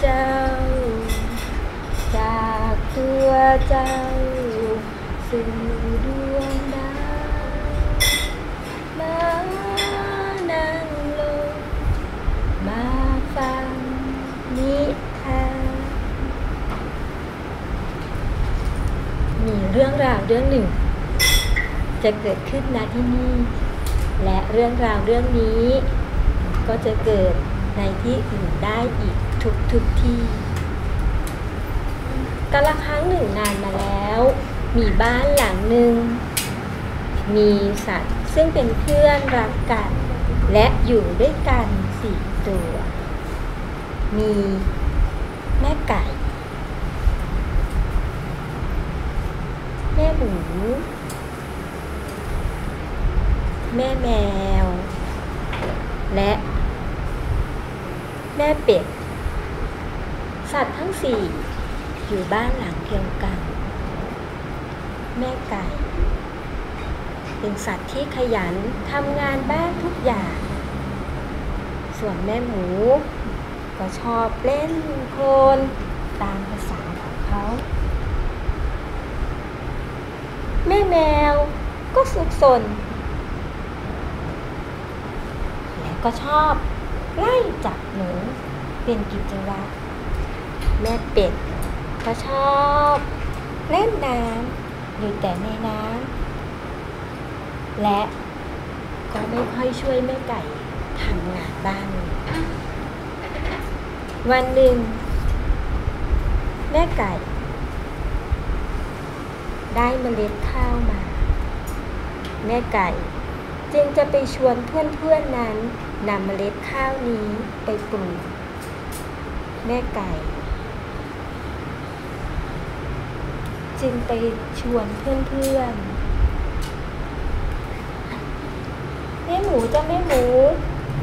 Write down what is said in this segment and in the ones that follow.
เจ้า จากตัวเจ้า สู่ดวงดาวมานั่งลงมาฟังนิทานมีเรื่องราวเรื่องหนึ่ง จะเกิดขึ้นณที่นี่ และเรื่องราวเรื่องนี้ ก็จะเกิดในที่อื่นได้อีก ทุกทุกที่กาละครั้งหนึ่งนานมาแล้ว มีบ้านหลังหนึ่ง มีสัตว์ซึ่งเป็นเพื่อนรักกัน และอยู่ด้วยกันสี่ตัว มีแม่ไก่ แม่หมูแม่แมว และ แม่เป็ด สัตว์ทั้งสี่อยู่บ้านหลังเดียวกัน แม่ไก่ เป็นสัตว์ที่ขยันทำงานบ้านทุกอย่าง ส่วนแม่หมู ก็ชอบเล่นโคลนตามภาษาของเขา แม่แมวก็สุกสน และก็ชอบไล่จับหนูเป็นกิจวัตร แม่เป็ดก็ชอบเล่นน้ำอยู่แต่ในน้ำและก็ไม่ค่อยช่วยแม่ไก่ทำงานบ้านวันหนึ่ง แม่ไก่ ได้เมล็ดข้าวมา แม่ไก่จึงจะไปชวนเพื่อนๆนั้นนำเมล็ดข้าวนี้ไปปลูกแม่ไก่ จึงไปชวนเพื่อนๆแม่หมูจ้ะแม่หมู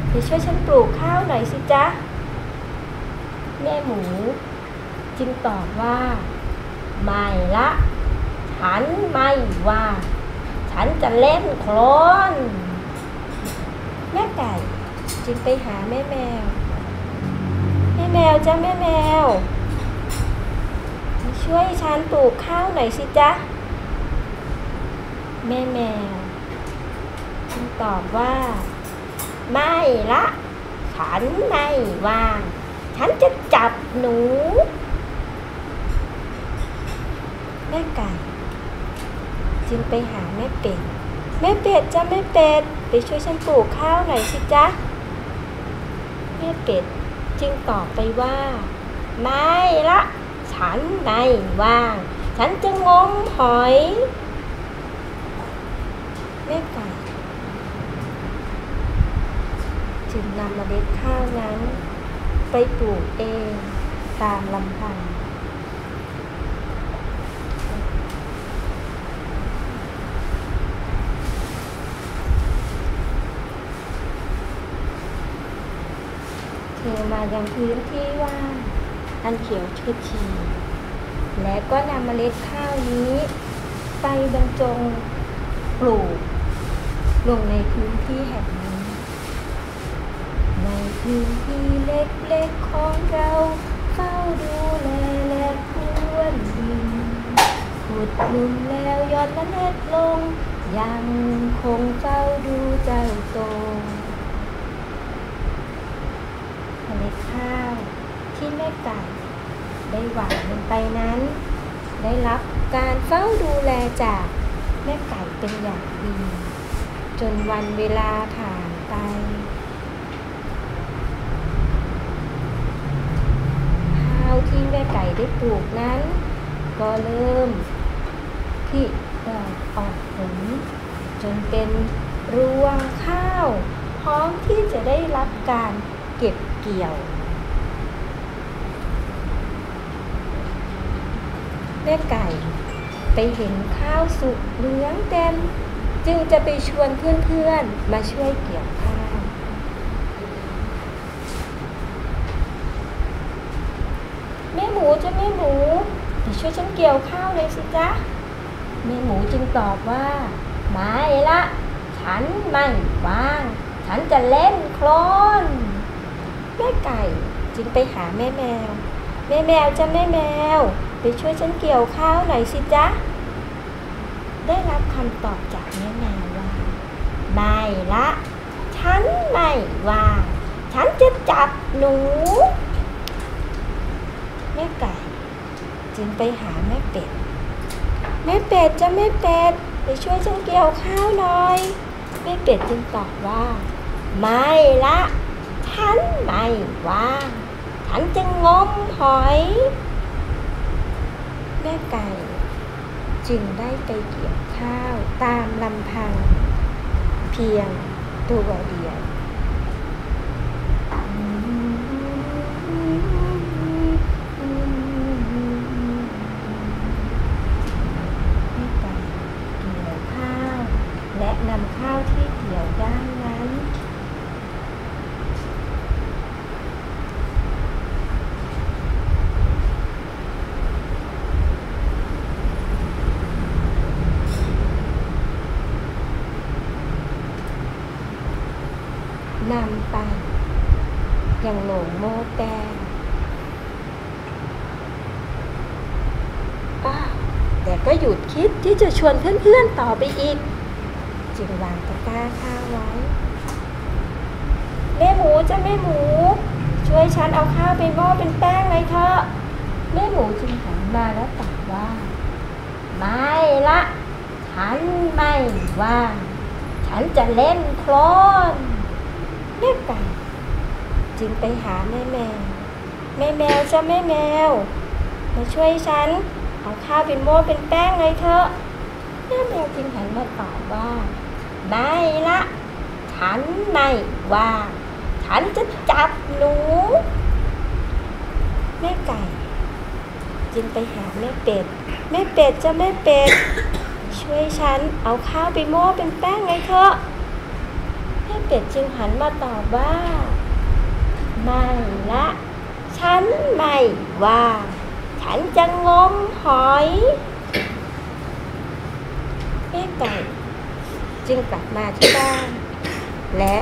เดี๋ยวช่วยฉันปลูกข้าวหน่อยสิจ๊ะ แม่หมู จึงตอบว่า ไม่ละ ฉันไม่ว่า ฉันจะเล่นโคลนแม่ไก่ จึงไปหาแม่แมว แม่แมวจ้ะแม่แมว ช่วยฉันปลูกข้าวหน่อยสิจ๊ะ แม่แมวจึงตอบว่า ไม่ละ ฉันไม่ว่าง ฉันจะจับหนู แม่ไก่ จึงไปหาแม่เป็ดแม่เป็ดจ้ะแม่เป็ดไปช่วยฉันปลูกข้าวหน่อยสิจ๊ะแม่เป็ดจึงตอบไปว่า ไม่ละ ฉันไม่ว่างฉันจะงมหอยแม่ไก่จึงนำเมล็ องตามลำพังเทมายังพื้นที่ว่างอันเขียวชดชีและก็นำเมล็ดข้าวนี้ไปบรรจงปลูกลงในพื้นที่แห่งนี้ ในพื้นที่เล็กๆของเราเฝ้าดูแลและพรวนดินขุดลุมแล้วยอดเมล็ดลง ยังคงเฝ้าดูเจ้าโต เมล็ดข้าวที่ แม่ไก่ได้หว่านลงไปนั้น ได้รับการเฝ้าดูแลจากแม่ไก่เป็นอย่างดี จนวันเวลาผ่านไป ข้าวที่แม่ไก่ได้ปลูกนั้น ก็เริ่ม ที่ดอกออกผล จนเป็นรวงข้าว พร้อมที่จะได้รับการเก็บเกี่ยว แม่ไก่ ไปเห็นข้าวสุกเหลืองเต็ม จึงจะไปชวนเพื่อนๆ มาช่วยเกี่ยวข้าวแม่หมูจะแม่หมูเดี๋ยวช่วยฉันเกี่ยวข้าวเลยสิจ๊ะแม่หมูจึงตอบว่า ไม่ละ ฉันไม่ว่าง ฉันจะเล่นโคลนแม่ไก่จึงไปหาแม่แมว แม่แมวจะแม่แมว ไปช่วยฉันเกี่ยวข้าวหน่อยสิจ๊ะ ได้รับคำตอบจากแม่แมวว่า ไม่ละ ฉันไม่ว่าฉันจะจับหนู แม่ไก่ จึงไปหาแม่เป็ด แม่เป็ดจะแม่เป็ดไปช่วยฉันเกี่ยวข้าวหน่อย แม่เป็ดจึงตอบว่า ไม่ละ ฉันไม่ว่าง ฉันจะงมหอย แม่ไก่ จึงได้ไปเกี่ยวข้าวตามลำพัง เพียงตัวเดียว แม่ไก่เกี่ยวข้าว และนำข้าวที่เกี่ยวได้นั้น นำไปยังโหลงโม่แป้งอ้าว แต่ก็หยุดคิดที่จะชวนเพื่อนๆต่อไปอีก จึงวางตะกร้าข้าวไว้ แม่หมูจะแม่หมู ช่วยฉันเอาข้าวไปหม้อเป็นแป้งเลยเถอะแม่หมูจึงหันมาแล้วตอบว่า ไม่ละฉันไม่ว่างฉันจะเล่นโคลนแม่ไก่จึงไปหาแม่แมวแม่แมวจะแม่แมว มาช่วยฉัน เอาข้าวเป็นโม่เป็นแป้งเลยเถอะแม่แมวจึงหันมาตอบว่า ไม่ละ ฉันไม่ว่างฉันจะจับหนูแม่ไก่ จึงไปหาแม่เป็ดแม่เป็ดจะแม่เป็ดช่วยฉันเอาข้าวไปโม่เป็นแป้งไงเถอะแม่เป็ดจึงหันมาตอบว่า ไม่ละ ฉันไม่ว่า ฉันจะงมหอยแม่ไก่จึงกลับมาที่บ้าน และ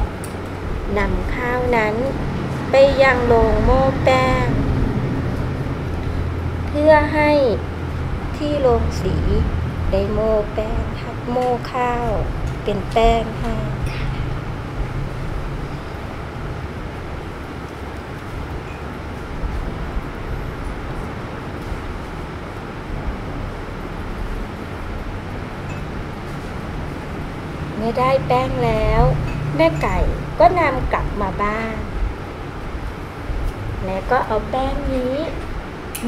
นำข้าวนั้นไปยังโรงโม่แป้ง เพื่อให้ที่โรงสีได้โม่แป้งทับโม่ข้าวเป็นแป้งให้ เมื่ อได้แป้งแล้ว แม่ไก่ก็นำกลับมาบ้าน และก็เอาแป้งนี้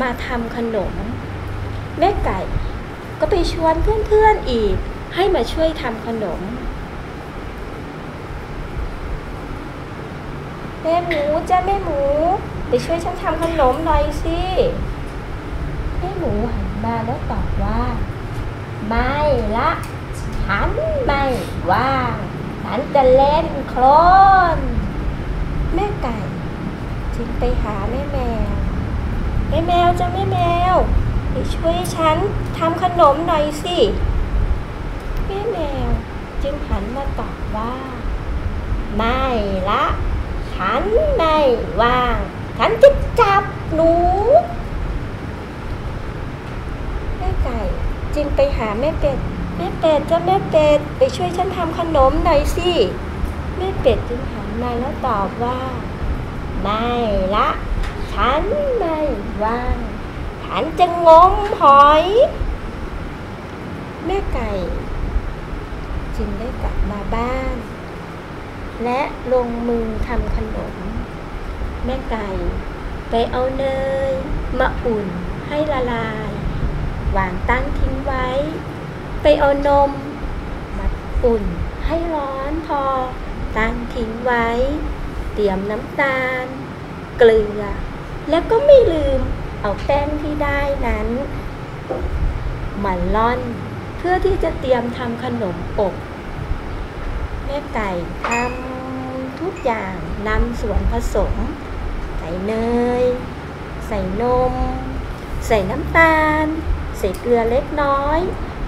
มาทำขนม แม่ไก่ก็ไปชวนเพื่อนๆอีกให้มาช่วยทำขนม แม่หมูจ้าแม่หมู ไปช่วยฉันทำขนมหน่อยสิแม่หมูหันมาแล้วตอบว่า ไม่ละ ฉันไม่ว่างฉันจะเล่นโคลนแม่ไก่จึงไปหาแม่แมว แม่แมวจะแม่แมวไปช่วยฉันทำขนมหน่อยสิ แม่แมวจึงหันมาตอบว่า ไม่ละ ฉันไม่ว่าง ฉันจะจับหนูแม่ไก่จึงไปหาแม่เป็ด แม่เป็ดจะแม่เป็ดไปช่วยฉันทำขนมหน่อยสิแม่เป็ดจึงหันมาแล้วตอบว่า ไม่ละ ฉันไม่ว่าง ฉันจะงมหอย แม่ไก่ จึงได้กลับมาบ้าน และลงมือทำขนม แม่ไก่ ไปเอาเนยมาอุ่นให้ละลาย วางตั้งทิ้งไว้ ไปเอานมมาอุ่นให้ร้อนพอ ตั้งทิ้งไว้ เตรียมน้ำตาล เกลือ แล้วก็ไม่ลืมเอาแป้งที่ได้นั้นมาล่อน เพื่อที่จะเตรียมทำขนมอบแม่ไก่ทำทุกอย่างนำส่วนผสม ใส่เนย ใส่นม ใส่น้ำตาล ใส่เกลือเล็กน้อย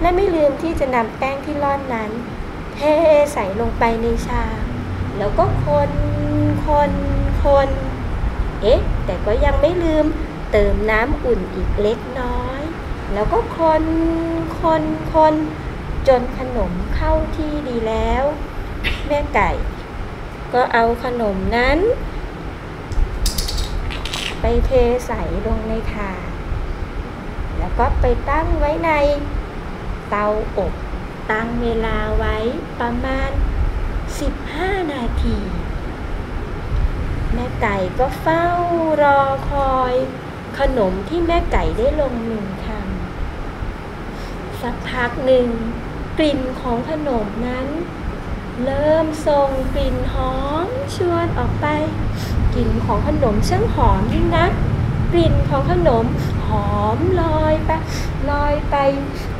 และไม่ลืมที่จะนำแป้งที่ร่อนนั้น เทใส่ลงไปในชามแล้วก็คนคนคน เอ๊ะ แต่ก็ยังไม่ลืมเติมน้ำอุ่นอีกเล็กน้อย แล้วก็คนคนคนจนขนมเข้าที่ดีแล้ว แม่ไก่ ก็เอาขนมนั้น ไปเทใส่ลงในถาดแล้วก็ไปตั้งไว้ใน เตาอบ ตั้งเวลาไว้ประมาณ 15 นาที แม่ไก่ก็เฝ้ารอคอย ขนมที่แม่ไก่ได้ลงมือทำสักพักหนึ่ง กลิ่นของขนมนั้น เริ่มส่งกลิ่นหอมชวนออกไป กลิ่นของขนมช่างหอมยิ่งนักกลิ่นของขนมหอมลอยไปลอยไป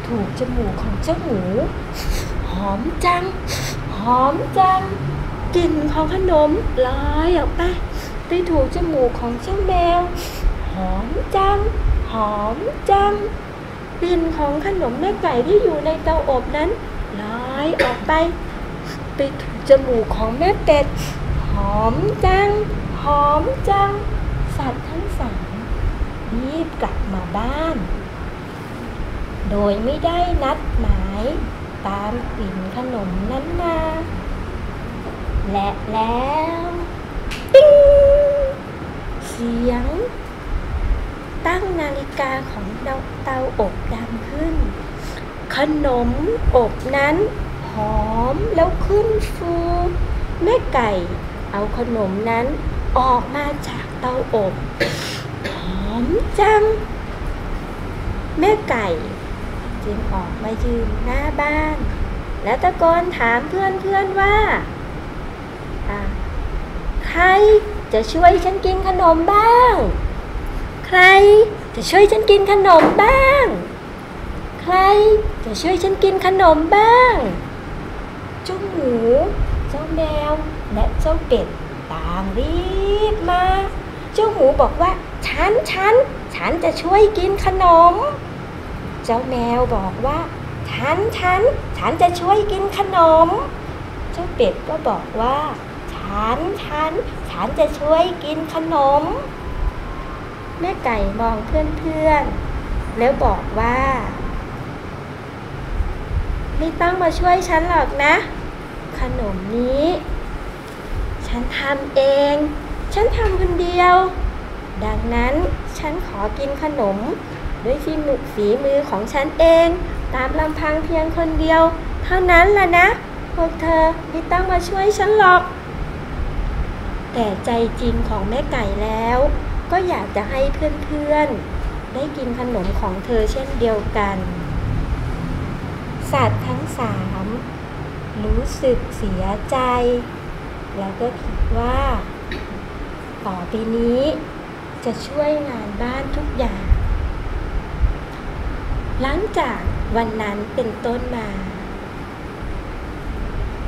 ถูกจมูกของเจ้าหมู หอมจัง หอมจังกลิ่นของขนมลอยออกไปไปถูกจมูกของเจ้าแมว หอมจัง หอมจังกลิ่นของขนมแม่ไก่ที่อยู่ในเตาอบนั้นลอยออกไป ไปถูกจมูกของแม่เป็ด หอมจัง หอมจัง สัตว์ทั้งสามรีบกลับมาบ้าน โดยไม่ได้นัดหมายตามกลิ่นขนมนั้นมา และแล้วปิ้งเสียง ตั้งนาฬิกาของเตาเตาอบดังขึ้น ขนมอบนั้นหอมแล้วขึ้นฟูแม่ไก่เอาขนมนั้นออกมาจากเตาอบ หอมจัง แม่ไก่ จึงออกมายืนหน้าบ้าน แล้วตะโกนถามเพื่อนเพื่อนๆว่า ใครจะช่วยฉันกินขนมบ้าง ใครจะช่วยฉันกินขนมบ้าง ใครจะช่วยฉันกินขนมบ้างเจ้าหมู เจ้าแมว และเจ้าเป็ดต่างรีบมา เจ้าหมูบอกว่า ฉันฉัน ฉันจะช่วยกินขนม เจ้าแมวบอกว่า ฉันฉันฉันจะช่วยกินขนม เจ้าเป็ดก็บอกว่า ฉันฉันฉันจะช่วยกินขนม แม่ไก่มองเพื่อนๆ แล้วบอกว่า ไม่ต้องมาช่วยฉันหรอกนะ ขนมนี้ ฉันทำเอง ฉันทำคนเดียว ดังนั้นฉันขอกินขนม ด้วยฝีมือฝีมือของฉันเอง ตามลำพังเพียงคนเดียว เท่านั้นล่ะนะ พวกเธอไม่ต้องมาช่วยฉันหรอก แต่ใจจริงของแม่ไก่แล้ว ก็อยากจะให้เพื่อนๆ ได้กินขนมของเธอเช่นเดียวกัน สัตว์ทั้งสามรู้สึกเสียใจ แล้วก็คิดว่า ต่อไปนี้จะช่วยงานบ้านทุกอย่าง หลังจากวันนั้นเป็นต้นมา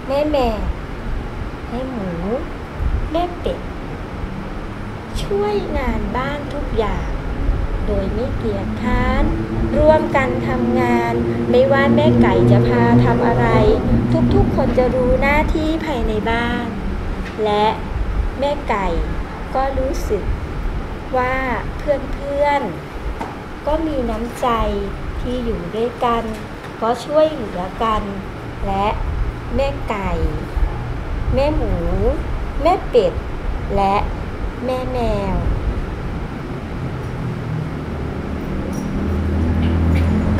แม่แม่แม่หมู แม่เป็ด ช่วยงานบ้านทุกอย่าง โดยไม่เกียจค้าน ร่วมกันทำงาน ไม่ว่าแม่ไก่จะพาทำอะไร ทุกๆคนจะรู้หน้าที่ภายในบ้าน และแม่ไก่ก็รู้สึกว่าเพื่อนๆก็มีน้ำใจ ที่อยู่ด้วยกัน ก็ช่วยเหลือกัน และแม่ไก่ แม่หมู แม่เป็ด และแม่แมว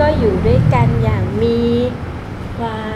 ก็อยู่ด้วยกันอย่างมีความ